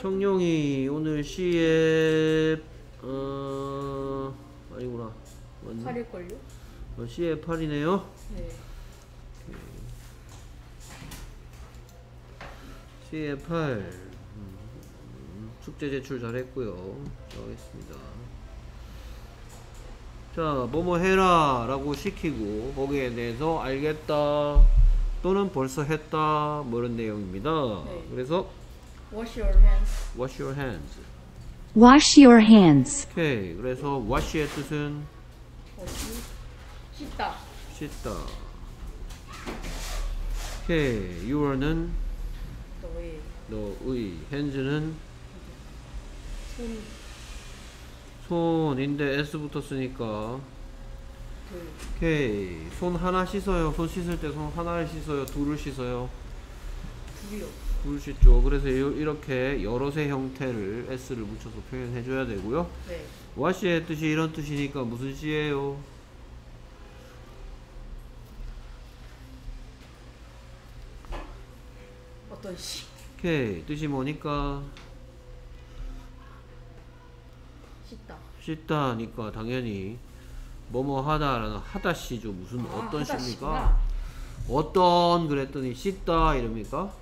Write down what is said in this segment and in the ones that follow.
청룡이 오늘 시에 어 아니구나 맞네. 8일걸요? 어, 시에 8이네요 네. 시에 8 음, 숙제 제출 잘했고요 하겠습니다 자 뭐뭐 해라 라고 시키고 거기에 대해서 알겠다 또는 벌써 했다 뭐 이런 내용입니다 네. 그래서 Wash your hands. wash your hands Wash your hands. 오케이 그래서 wash의 뜻은? 씻다. 씻다 오케이 your는 너의 너의 hands는 손, 손인데 s 붙었으니까 둘. 오케이 손 하나 씻어요 손 씻을 때 손 하나를 씻어요 둘을 씻어요 둘이요. 둘 씻죠. 그래서 이- 이렇게 여럿의 형태를 s를 붙여서 표현해 줘야 되고요. 네. wash의 뜻이 이런 뜻이니까 무슨 시예요? 어떤 시? 오케이 뜻이 뭐니까? 씻다. 씻다니까 당연히 뭐뭐 하다라는 하다시죠. 무슨 아, 어떤 하다 시입니까? 어떤 그랬더니 씻다 이럽니까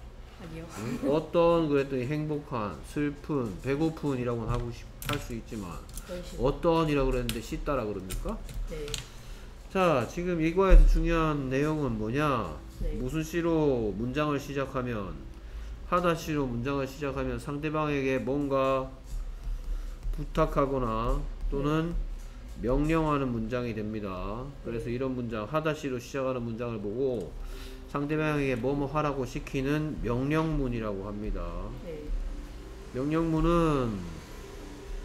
아니요. 어떤 그랬더니 행복한 슬픈 배고픈이라고 하고 할 수 있지만 어떤? 어떤이라고 그랬는데 씻다라 그럽니까 네. 자 지금 이 과에서 중요한 내용은 뭐냐 네. 무슨 시로 문장을 시작하면 하다 시로 문장을 시작하면 상대방에게 뭔가 부탁하거나 또는 명령하는 문장이 됩니다. 그래서 이런 문장 하다 시로 시작하는 문장을 보고 상대방에게 뭐뭐 하라고 시키는 명령문이라고 합니다. 네. 명령문은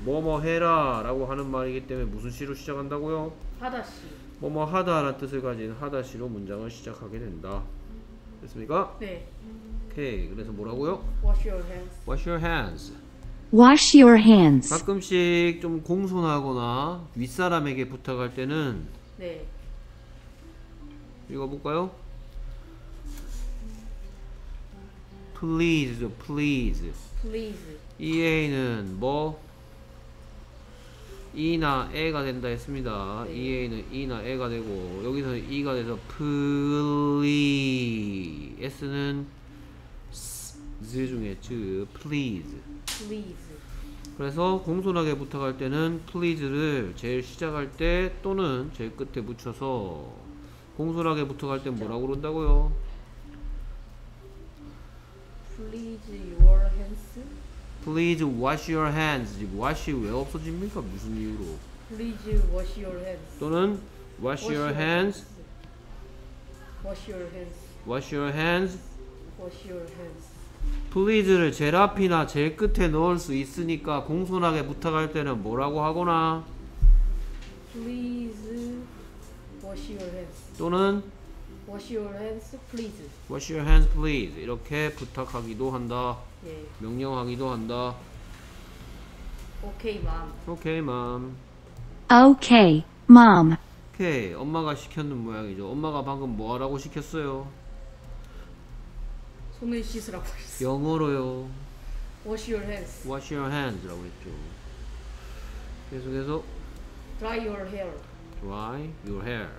뭐뭐 해라 라고 하는 말이기 때문에 무슨 시로 시작한다고요? 하다 시. 뭐뭐 하다라는 뜻을 가진 하다 시로 문장을 시작하게 된다. 됐습니까? 네. 오케이. 그래서 뭐라고요? Wash your hands. Wash your hands. Wash your hands. 가끔씩 좀 공손하거나 윗사람에게 부탁할 때는 네. 읽어볼까요? Please, please. Please. EA는 뭐? E나 E가 된다 했습니다. 네. EA는 E나 E가 되고 여기서는 E가 돼서 please. S는 Z 중에 즈 please. Please. 그래서 공손하게 부탁할 때는 please를 제일 시작할 때 또는 제일 끝에 붙여서 공손하게 부탁할 때 뭐라고 그런다고요? Please your hands. Please wash your hands. wash이 왜 없어집니까? 무슨 이유로? Please wash your hands. 또는 wash your hands. Wash your hands. wash your hands. Wash your hands. please를 제일 앞이나 제일 끝에 넣을 수 있으니까 공손하게 부탁할 때는 뭐라고 하거나 Please wash your hands. 또는 Wash your hands, please. wash your hands please 이렇게 부탁하기도 한다. 예. 명령하기도 한다. 오케이, 맘. 오케이, 맘. Okay, mom. 오케이, 엄마가 시켰는 모양이죠. 엄마가 방금 뭐 하라고 시켰어요? 손을 씻으라고 했어. 영어로요. Wash your hands. wash your hands라고 했죠. 계속해서 Dry your hair. dry your hair.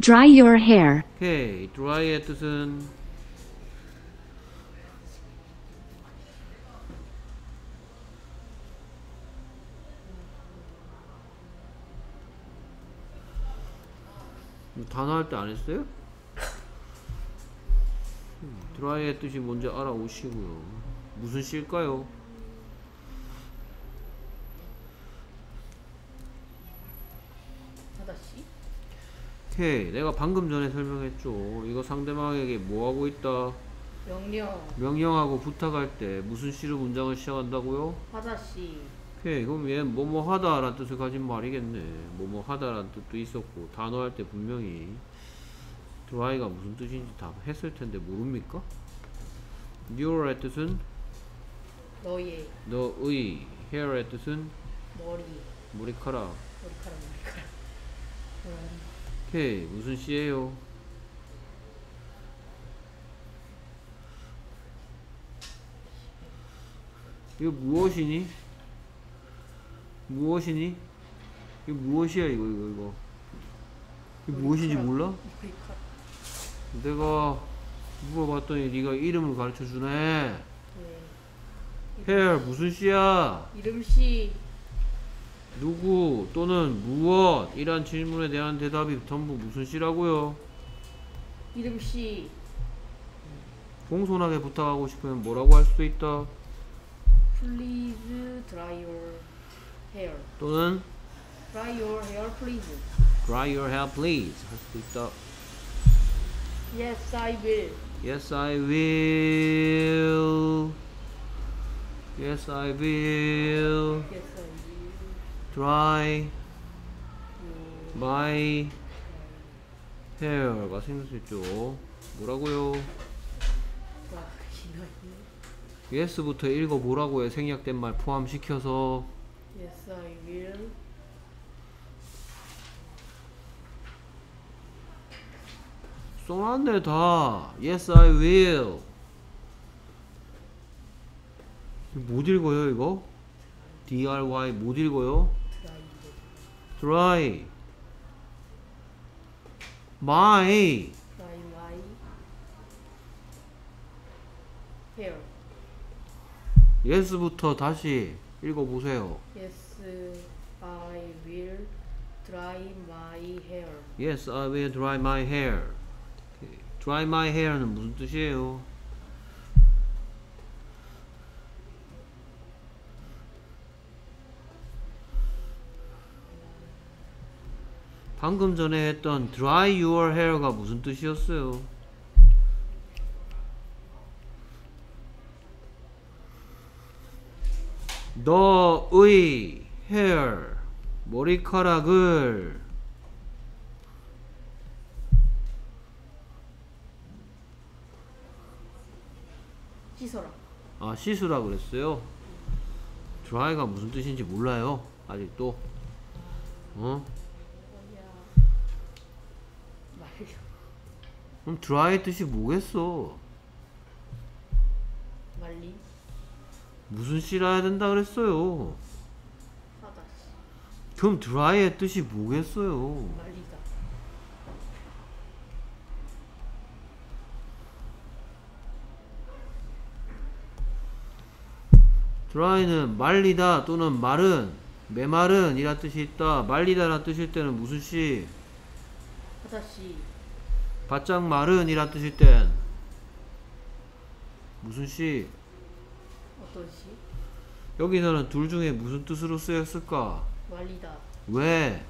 Dry your hair. 오케이, dry의 뜻은 단어 할 때 안 했어요? 음, dry의 뜻이 뭔지 알아오시고요. 무슨 시일까요? 오케이, 내가 방금 전에 설명했죠. 이거 상대방에게 뭐 하고 있다? 명령. 명령하고 부탁할 때 무슨 시로 문장을 시작한다고요? 하다시. 오케이 그럼 얘 뭐뭐 하다 라는 뜻을 가진 말이겠네 뭐뭐 하다 라는 뜻도 있었고 단어 할 때 분명히 dry가 무슨 뜻인지 다 했을 텐데 모릅니까? your의 뜻은 너의 너의 hair의 뜻은 머리. 머리카락 머리카락, 머리카락. 음, 오케이 무슨 시예요? 이거 무엇이니? 무엇이니? 이거 무엇이야 이거 이거 이거 이거 무엇인지 몰라? 내가 물어봤더니 네가 이름을 가르쳐 주네 네. hair 무슨 씨야? 이름 씨 누구 또는 무엇 이란 질문에 대한 대답이 전부 무슨 씨라고요? 이름 씨 공손하게 부탁하고 싶으면 뭐라고 할 수도 있다 please dry your hair. 또는 dry your hair please. dry your hair please 할 수도 있다 Yes, I will. Yes I will Yes I will Yes, I will. Dry 음, my hair가 생길 수 있죠 뭐라고요? yes부터 읽어보라고요 생략된 말 포함시켜서 Yes, I will. 써놨네 다 Yes I will 못 읽어요 이거? DRY 못 읽어요? Dry. my dry my hair. yes부터 다시 읽어보세요 Yes, I will dry my hair. Yes I will dry my hair dry my hair는 무슨 뜻이에요? 방금 전에 했던 dry your hair가 무슨 뜻이었어요? 너의 hair 머리카락을 씻어라. 아 씻으라 그랬어요. dry가 무슨 뜻인지 몰라요. 아직도. 어? 그럼 dry 뜻이 뭐겠어? 말리. 무슨 씨라야 된다 그랬어요. 하다. 씨. 그럼 dry의 뜻이 뭐겠어요? 말리다. dry는 말리다 또는 마른, 메마른 이란 뜻이 있다. 말리다란 뜻일 때는 무슨 씨? 하다 씨. 바짝 마른 이란 뜻일 땐 무슨 씨? 어떤 씨? 여기서는 둘 중에 무슨 뜻으로 쓰였을까? 말리다. 왜?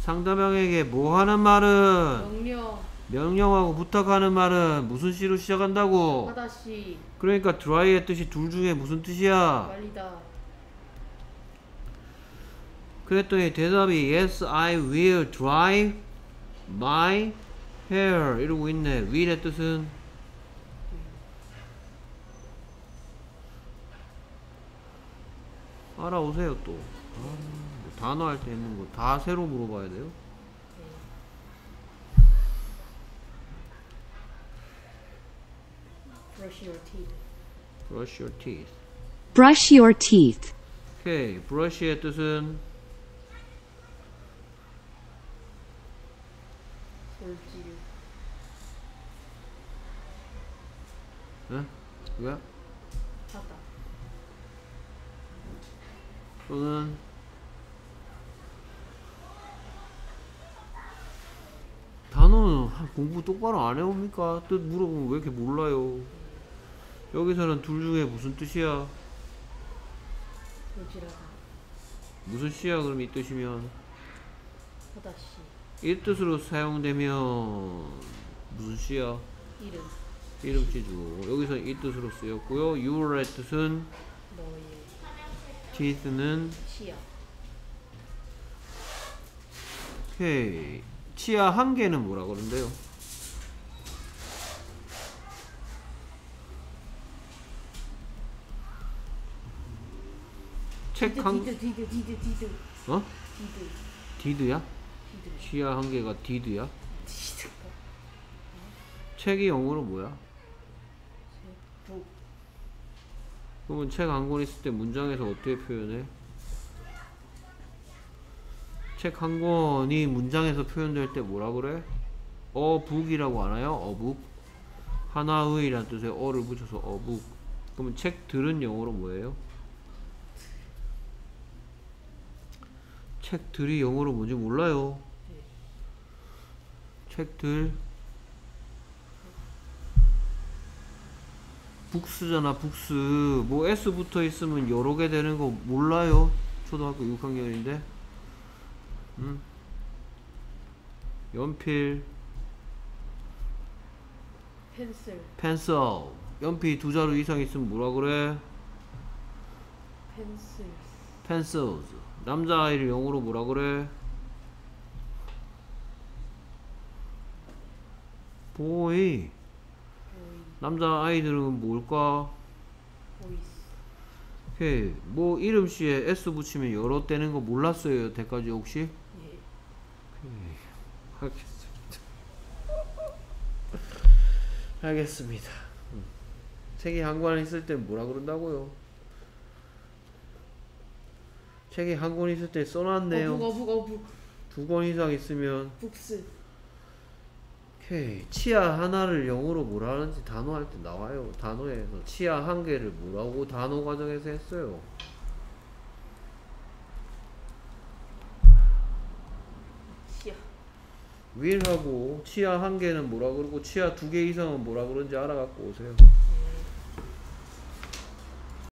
상대방에게 뭐 하는 말은 명령. 명령하고 부탁하는 말은 무슨 씨로 시작한다고? 하다씨. 그러니까 드라이의 뜻이 둘 중에 무슨 뜻이야? 말리다. 그랬더니 대답이 Yes, I will dry my hair 이러고 있네. will의 뜻은 알아오세요 또. 아, 뭐 단어 할 때 있는 거 다 새로 물어봐야 돼요? brush your teeth. Brush your teeth. Brush your teeth. 오케이. brush의 뜻은 솔질. 응? 왜? 하다. 또는 단어는 한 공부 똑바로 안 해옵니까? 뜻 물어보면 왜 이렇게 몰라요? 여기서는 둘 중에 무슨 뜻이야? 무슨 씨야 그럼 이 뜻이면 하다씨. 이 뜻으로 사용되면 무슨 씨야? 이름. 이름씨죠 여기서 이 뜻으로 쓰였고요 your의 뜻은 너의. teeth는 치아. 오케이 치아 한 개는 뭐라 그런데요? 책 teeth 한 teeth teeth teeth teeth 어? teeth teeth야? 디드 치아 한 개가 teeth야? teeth가 책이 영어로 뭐야? book 그러면 책 한 권 있을 때 문장에서 어떻게 표현해? 책 한 권이 문장에서 표현될 때 뭐라 그래? 어북이라고 하나요? 어북 하나의란 뜻에 어를 붙여서 어북 그러면 책들은 영어로 뭐예요? 책들이 영어로 뭔지 몰라요. 책들. 북스잖아 북스. 뭐 S 붙어 있으면 여러 개 되는 거 몰라요. 초등학교 6학년인데. 음. 연필. 펜슬, 펜슬. 연필 두 자루 이상 있으면 뭐라 그래? 펜슬, pencils 남자아이를 영어로 뭐라 그래? 보이. 남자아이들은 뭘까? boys, 오케이. 뭐 이름씨에 S 붙이면 여럿 되는 거 몰랐어요 여태까지 혹시? 예, 알겠습니다. 알겠습니다 음. 책이 한권 있을 때 뭐라 그런다고요? 책이 한권 있을 때 써놨네요. a book, a book, a book, 두 권 이상 있으면. books, 오케이. 치아 하나를 영어로 뭐라 하는지 단어 할 때 나와요. 단어에서 치아 한 개를 뭐라고 단어 과정에서 했어요. 치아, 윌하고 치아 한 개는 뭐라 그러고 치아 두 개 이상은 뭐라 그런지 알아갖고 오세요